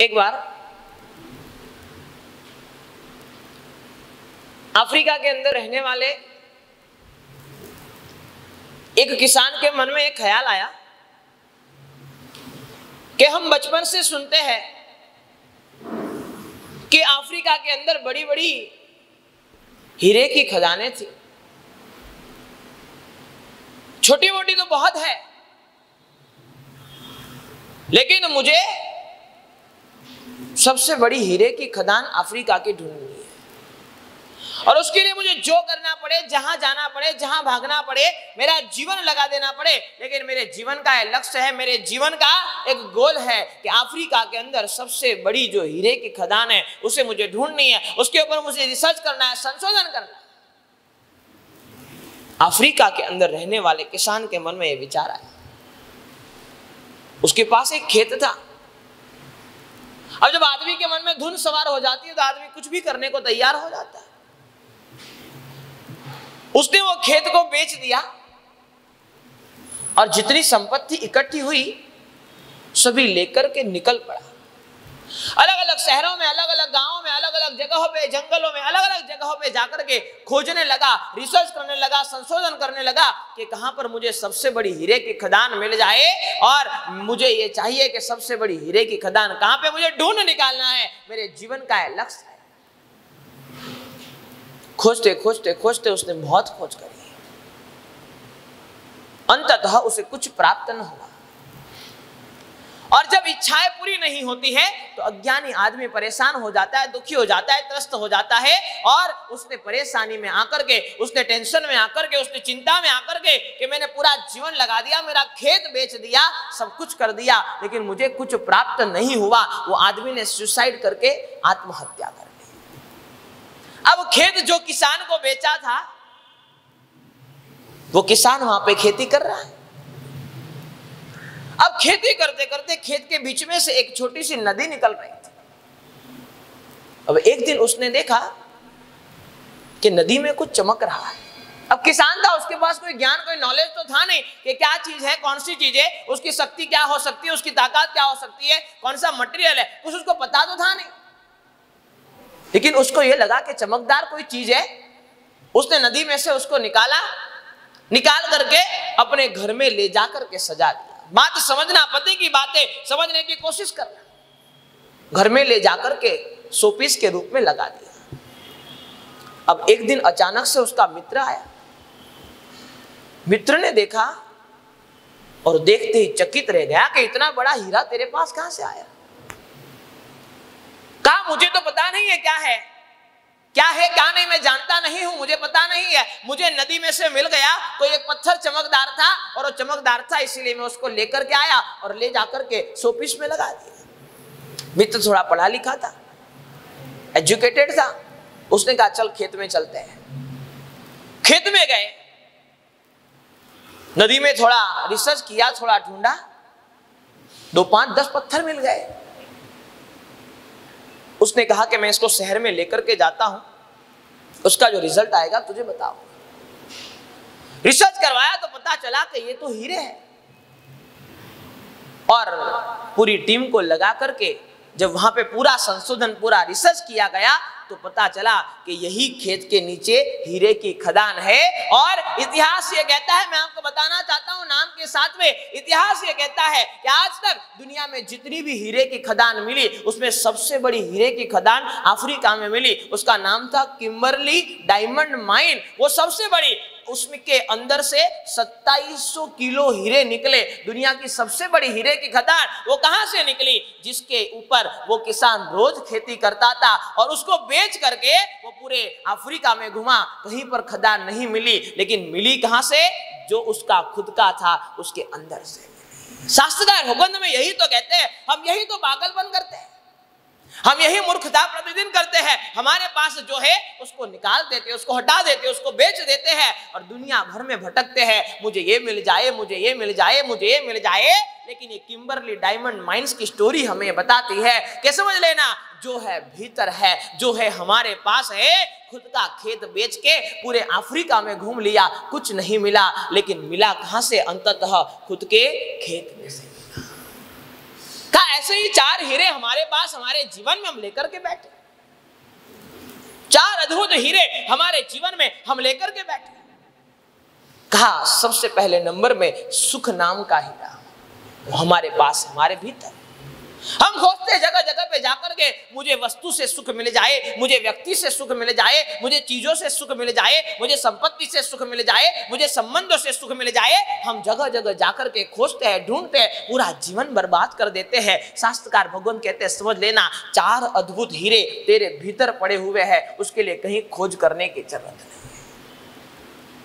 एक बार, अफ्रीका के अंदर रहने वाले एक किसान के मन में एक ख्याल आया कि हम बचपन से सुनते हैं कि अफ्रीका के अंदर बड़ी बड़ी हीरे की खजाने थी। छोटी मोटी तो बहुत है, लेकिन मुझे सबसे बड़ी हीरे की खदान अफ्रीका की ढूंढनी है। और उसके लिए मुझे जो करना पड़े, जहाँ जाना पड़े, जहाँ भागना पड़े, मेरा जीवन लगा देना पड़े। लेकिन मेरे जीवन का लक्ष्य है, मेरे जीवन का एक गोल है कि अफ्रीका के अंदर सबसे बड़ी जो हीरे की खदान है, उसे मुझे ढूंढनी है। उसके ऊपर मुझे रिसर्च करना है, संशोधन करना है। अफ्रीका के अंदर रहने वाले किसान के मन में यह विचार आया। उसके पास एक खेत था। अब जब आदमी के मन में धुन सवार हो जाती है तो आदमी कुछ भी करने को तैयार हो जाता है। उसने वो खेत को बेच दिया, और जितनी संपत्ति इकट्ठी हुई, सभी लेकर के निकल पड़ा। अलग अलग शहरों में अलग अलग गाँवों में अलग अलग जगहों पे, जंगलों में अलग अलग जगहों पे जाकर के खोजने लगा रिसर्च करने लगा, संशोधन करने लगा कि कहाँ पर मुझे सबसे बड़ी हीरे की खदान मिल जाए और मुझे ये चाहिए कि सबसे बड़ी हीरे की खदान कहाँ पे मुझे ढूंढ निकालना है। मेरे जीवन का है लक्ष्य है। खोजते खोजते खोजते उसने बहुत खोज करी। अंततः उसे कुछ प्राप्त न हुआ। और जब इच्छाएँ पूरी नहीं होती है तो अज्ञानी आदमी परेशान हो जाता है, दुखी हो जाता है, त्रस्त हो जाता है और उसने परेशानी में आकर के, उसने टेंशन में आकर के, उसने चिंता में आकर के कि मैंने पूरा जीवन लगा दिया, मेरा खेत बेच दिया, सब कुछ कर दिया, लेकिन मुझे कुछ प्राप्त नहीं हुआ। वो आदमी ने सुसाइड करके आत्महत्या कर ली। अब खेत जो किसान को बेचा था, वो किसान वहाँ पे खेती कर रहा है। अब खेती करते करते खेत के बीच में से एक छोटी सी नदी निकल रही थी। अब एक दिन उसने देखा कि नदी में कुछ चमक रहा है। अब किसान था, उसके पास कोई ज्ञान, कोई नॉलेज तो था नहीं कि क्या चीज़ है, कौन सी चीज़ है, उसकी शक्ति क्या हो सकती है, उसकी ताकत क्या हो सकती है, कौन सा मटेरियल है, कुछ उसको पता तो था नहीं। लेकिन उसको यह लगा कि चमकदार कोई चीज़ है, उसने नदी में से उसको निकाला, निकाल करके अपने घर में ले जाकर के सजा दिया। बात समझना, पति की बातें समझने की कोशिश करना। घर में ले जाकर के सोपीस के रूप में लगा दिया। अब एक दिन अचानक से उसका मित्र आया। मित्र ने देखा और देखते ही चकित रह गया कि इतना बड़ा हीरा तेरे पास कहाँ से आया? कहा, मुझे तो पता नहीं है क्या है। क्या है, क्या नहीं, मैं जानता नहीं हूँ, मुझे पता नहीं है। मुझे नदी में से मिल गया तो एक पत्थर चमकदार था, और वो चमकदार था, इसीलिए मैं उसको लेकर के आया और ले जाकर के सोपिस में लगा दिया। मित्र थोड़ा पढ़ा लिखा था, एजुकेटेड था, उसने कहा, चल, खेत में चलते हैं। खेत में गए। नदी में थोड़ा रिसर्च किया, थोड़ा ढूंढा, दो पाँच, दस पत्थर मिल गए। उसने कहा कि मैं इसको शहर में लेकर के जाता हूँ। उसका जो रिज़ल्ट आएगा, तुझे बताओ रिसर्च करवाया तो पता चला कि ये तो हीरे हैं। और पूरी टीम को लगा करके जब वहाँ पे पूरा संशोधन, पूरा रिसर्च किया गया तो पता चला कि यही खेत के नीचे हीरे की खदान है। और इतिहास ये कहता है, मैं आपको बताना चाहता हूँ, नाम के साथ में इतिहास ये कहता है कि आज तक दुनिया में जितनी भी हीरे की खदान मिली, उसमें सबसे बड़ी हीरे की खदान अफ्रीका में मिली। उसका नाम था किम्बरली डायमंड माइन। वो सबसे बड़ी उसके अंदर से 2700 किलो हीरे निकले। दुनिया की सबसे बड़ी हीरे की खदान वो कहाँ से निकली? जिसके ऊपर वो किसान रोज खेती करता था और उसको बेच करके वो पूरे अफ्रीका में घुमा। कहीं पर खदान नहीं मिली, लेकिन मिली कहाँ से? जो उसका खुद का था, उसके अंदर से। शास्त्रकार भगवंत में यही तो कहते हैं, हम यही तो पागलपन करते हैं। हम यही मूर्खता प्रतिदिन करते हैं। हमारे पास जो है, उसको निकाल देते हैं, उसको हटा देते हैं, उसको बेच देते हैं और दुनिया भर में भटकते हैं। मुझे ये मिल जाए, मुझे ये मिल जाए, मुझे ये मिल जाए। लेकिन ये किम्बरली डायमंड माइंस की स्टोरी हमें बताती है। कि समझ लेना? जो है भीतर है, जो है हमारे पास है, खुद का खेत बेच के पूरे अफ्रीका में घूम लिया, कुछ नहीं मिला। लेकिन मिला कहाँ से? अंततः खुद के खेत में से। ऐसे ही चार हीरे हमारे पास, हमारे जीवन में हम लेकर के बैठे। चार अद्भुत हीरे हमारे जीवन में हम लेकर के बैठे। कहा, सबसे पहले नंबर में सुख नाम का हीरा। वो हमारे पास, हमारे भीतर। हम खोजते जगह जगह जाकर के मुझे वस्तु से सुख मिल जाए, मुझे व्यक्ति से सुख मिल जाए, मुझे चीज़ों से सुख मिल जाए, मुझे संपत्ति से सुख मिल जाए, मुझे संबंधों से सुख मिल जाए, हम जगह जगह जाकर के खोजते हैं, ढूंढते हैं, पूरा जीवन बर्बाद कर देते हैं। शास्त्रकार भगवान कहते हैं, समझ लेना, चार अद्भुत हीरे तेरे भीतर पड़े हुए हैं, उसके लिए कहीं खोज करने की ज़रूरत नहीं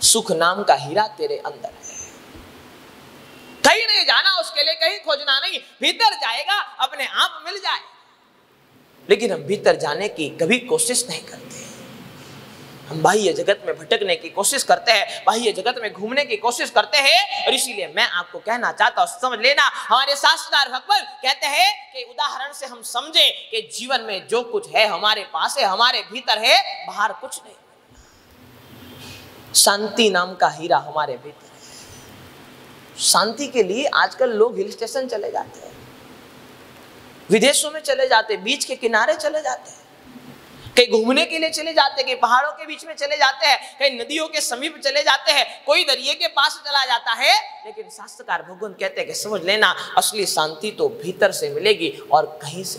सुख नाम का हीरा तेरे अंदर है। कहीं नहीं जाना, उसके लिए कहीं खोजना नहीं। भीतर जाएगा, अपने आप मिल जाए। लेकिन हम भीतर जाने की कभी कोशिश नहीं करते। हम बाह्य जगत में भटकने की कोशिश करते हैं, बाह्य जगत में घूमने की कोशिश करते हैं और इसीलिए मैं आपको कहना चाहता हूँ, समझ लेना, हमारे शास्त्रकार भगवान कहते हैं कि उदाहरण से हम समझे कि जीवन में जो कुछ है हमारे पास है, हमारे भीतर है, बाहर कुछ नहीं। शांति नाम का हीरा हमारे भीतर शांति के लिए आजकल लोग हिल स्टेशन चले जाते हैं। विदेशों में चले जाते, बीच के किनारे चले जाते हैं। कहीं घूमने के लिए चले जाते हैं, कहीं पहाड़ों के बीच में चले जाते हैं, कहीं नदियों के समीप चले जाते हैं, कोई दरिए के पास चला जाता है, लेकिन शास्त्रकार भगवान कहते हैं कि समझ लेना, असली शांति तो भीतर से मिलेगी और कहीं से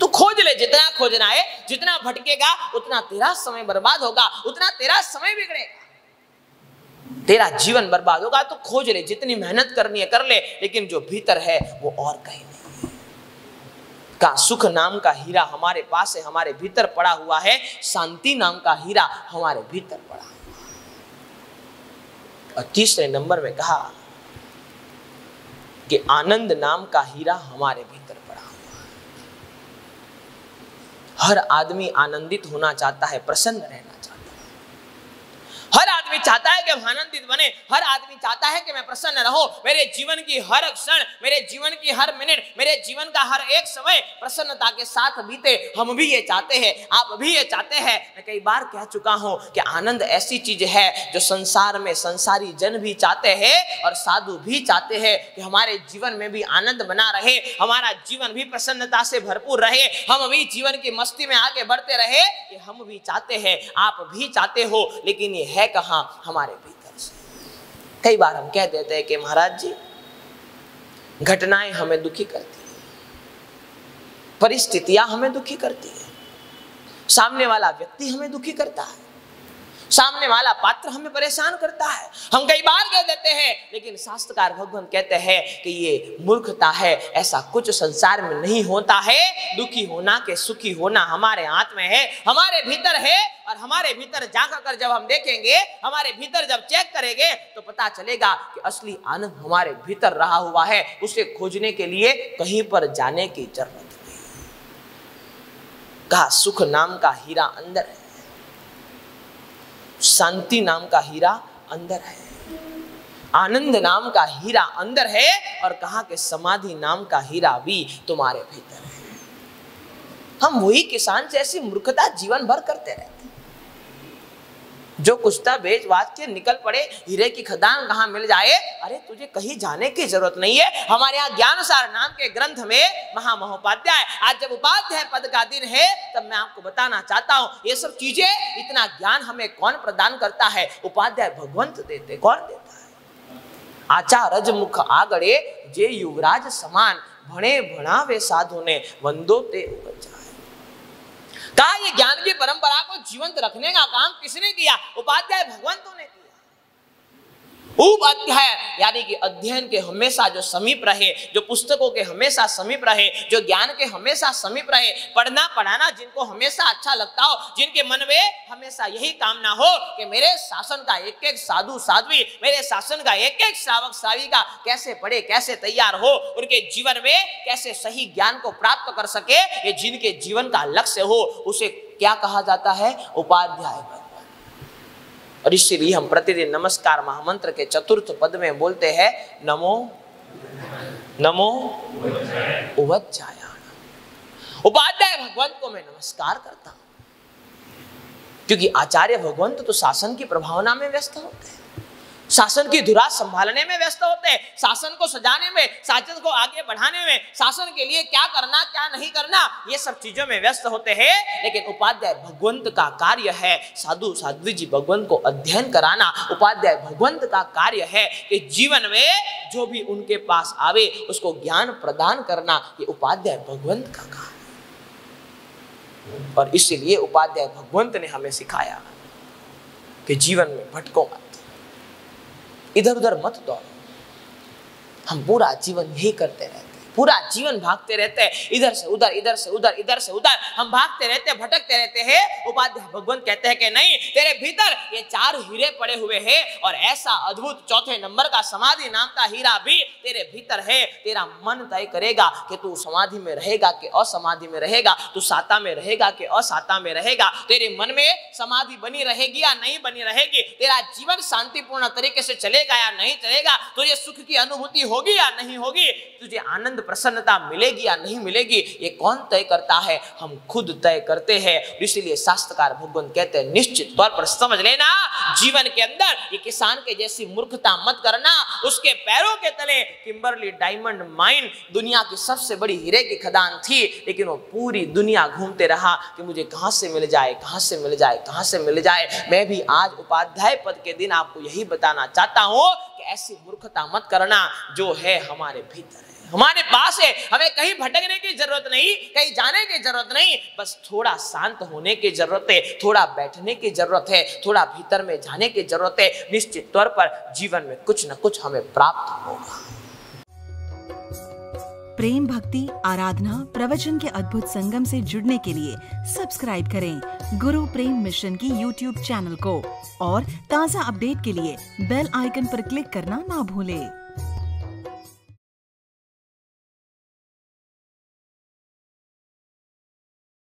तो खोज ले, जितना खोजना है, जितना भटकेगा, उतना तेरा समय बर्बाद होगा, उतना तेरा समय बिगड़ेगा। तेरा जीवन बर्बाद होगा तो खोज ले, जितनी मेहनत करनी है कर ले, लेकिन जो भीतर है, वो और कहीं का सुख नाम का हीरा हमारे पास है, हमारे भीतर पड़ा हुआ है, शांति नाम का हीरा हमारे भीतर पड़ा हुआ और तीसरे नंबर में कहा कि आनंद नाम का हीरा हमारे भीतर पड़ा हुआ है। हर आदमी आनंदित होना चाहता है, प्रसन्न रहना हर आदमी चाहता है कि हम आनंदित बने, हर आदमी चाहता है कि मैं प्रसन्न रहो। मेरे जीवन की हर क्षण, मेरे जीवन की हर मिनट, मेरे जीवन का हर एक समय प्रसन्नता के साथ बीते। हम भी ये चाहते हैं, आप भी ये चाहते हैं। मैं कई बार कह चुका हूँ कि आनंद ऐसी चीज़ है जो संसार में संसारी जन भी चाहते हैं और साधु भी चाहते हैं कि हमारे जीवन में भी आनंद बना रहे, हमारा जीवन भी प्रसन्नता से भरपूर रहे, हम भी जीवन की मस्ती में आगे बढ़ते रहे। कि हम भी चाहते हैं, आप भी चाहते हो, लेकिन ये है है कहा? हमारे भीतर से। कई बार हम कह देते हैं कि महाराज जी, घटनाएँ हमें दुखी करती है। परिस्थितियाँ हमें दुखी करती है। सामने वाला व्यक्ति हमें दुखी करता है। सामने वाला पात्र हमें परेशान करता है। हम कई बार कह देते हैं। लेकिन शास्त्रकार भगवान कहते हैं कि ये मूर्खता है, ऐसा कुछ संसार में नहीं होता है। दुखी होना के सुखी होना हमारे हाथ में है, हमारे भीतर है और हमारे भीतर जाकर कर जब हम देखेंगे, हमारे भीतर जब चेक करेंगे तो पता चलेगा कि असली आनंद हमारे भीतर रहा हुआ है। उसे खोजने के लिए कहीं पर जाने की ज़रूरत नहीं। कहा, सुख नाम का हीरा अंदर है। शांति नाम का हीरा अंदर है। आनंद नाम का हीरा अंदर है और कहा कि समाधि नाम का हीरा भी तुम्हारे भीतर है। हम वही किसान जैसी मूर्खता जीवन भर करते रहते जो था बेच बाज के निकल पड़े, हीरे की खदान कहा मिल जाए? अरे तुझे कहीं जाने की ज़रूरत नहीं है। हमारे यहाँ ज्ञान सार नाम के ग्रंथ में महामहोपाध्याय आज जब उपाध्याय पद का दिन है, तब मैं आपको बताना चाहता हूँ, ये सब चीज़ें, इतना ज्ञान हमें कौन प्रदान करता है? उपाध्याय भगवंत देते कौन देता है। आचारज मुख आगड़े जे युवराज समान भणे भणावे साधु ने वंदो ते उपजा कहा ये ज्ञान की परंपरा को जीवंत रखने का काम किसने किया उपाध्याय भगवंतों ने उप अध्याय, यानी कि अध्ययन के हमेशा जो समीप रहे, जो पुस्तकों के हमेशा समीप रहे, जो ज्ञान के हमेशा समीप रहे, पढ़ना, पढ़ाना जिनको हमेशा अच्छा लगता हो, जिनके मन में हमेशा यही कामना हो कि मेरे शासन का एक एक साधु, साध्वी, मेरे शासन का एक एक श्रावक, श्राविका कैसे पढ़े, कैसे तैयार हो, उनके जीवन में कैसे सही ज्ञान को प्राप्त कर सके, ये जिनके जीवन का लक्ष्य हो, उसे क्या कहा जाता है? उपाध्याय और इसीलिए हम प्रतिदिन नमस्कार महामंत्र के चतुर्थ पद में बोलते हैं, नमो नमो उवज्जाया उपाध्याय भगवंत को मैं नमस्कार करता हूँ। क्योंकि आचार्य भगवंत तो शासन की प्रभावना में व्यस्त होते हैं। शासन की धुरा संभालने में व्यस्त होते हैं, शासन को सजाने में शासन को आगे बढ़ाने में, शासन के लिए क्या करना, क्या नहीं करना, ये सब चीज़ों में व्यस्त होते हैं। लेकिन उपाध्याय भगवंत का कार्य है, साधु साध्वी जी भगवंत को अध्ययन कराना, उपाध्याय भगवंत का कार्य है कि जीवन में जो भी उनके पास आवे, उसको ज्ञान प्रदान करना, ये उपाध्याय भगवंत का कार्य और इसीलिए उपाध्याय भगवंत ने हमें सिखाया कि जीवन में भटको मत। इधर उधर मत दौड़ो। हम पूरा जीवन यही करते रहते पूरा जीवन भागते रहते हैं। इधर से उधर, इधर से उधर, इधर से उधर। हम भागते रहते हैं, भटकते रहते हैं। उपाध्याय भगवंत कहते हैं कि नहीं, तेरे भीतर ये चार हीरे पड़े हुए हैं और ऐसा अद्भुत चौथे नंबर का समाधि नाम का हीरा भी तेरे भीतर है। तेरा मन तय करेगा कि तू समाधि में रहेगा कि असमाधि में रहेगा? तू साता में रहेगा कि असाता में रहेगा? तेरे मन में समाधि बनी रहेगी या नहीं बनी रहेगी? तेरा जीवन शांतिपूर्ण तरीके से चलेगा या नहीं चलेगा? तुझे सुख की अनुभूति होगी या नहीं होगी? तुझे आनंद प्रसन्नता मिलेगी या नहीं मिलेगी, ये कौन तय करता है? हम खुद तय करते हैं। इसीलिए शास्त्रकार भगवान कहते हैं, निश्चित तौर पर समझ लेना, जीवन के अंदर ये किसान के जैसी मूर्खता मत करना। उसके पैरों के तले किम्बरली डायमंड माइन, दुनिया की सबसे बड़ी हीरे की खदान थी, लेकिन वो पूरी दुनिया घूमते रहा कि मुझे कहाँ से मिल जाए, कहाँ से मिल जाए, कहाँ से मिल जाए। मैं भी आज उपाध्याय पद के दिन आपको यही बताना चाहता हूँ कि ऐसी मूर्खता मत करना जो है हमारे भीतर है। हमारे पास है, हमें कहीं भटकने की ज़रूरत नहीं, कहीं जाने की ज़रूरत नहीं, बस थोड़ा शांत होने की ज़रूरत है, थोड़ा बैठने की ज़रूरत है, थोड़ा भीतर में जाने की ज़रूरत है, निश्चित तौर पर जीवन में कुछ न कुछ हमें प्राप्त होगा प्रेम भक्ति, आराधना, प्रवचन के अद्भुत संगम से जुड़ने के लिए सब्सक्राइब करें गुरु प्रेम मिशन की यूट्यूब चैनल को और ताज़ा अपडेट के लिए बेल आइकन पर क्लिक करना ना भूलें।